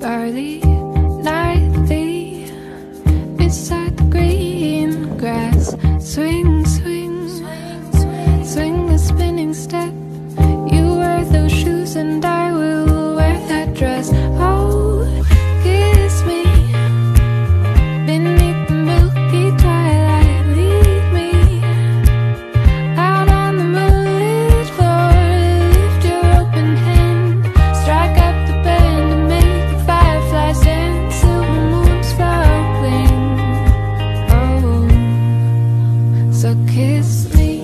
barley nightly beside the green grass. Swing, swing, swing the spinning step. Kiss me.